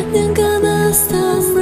At ng kanastas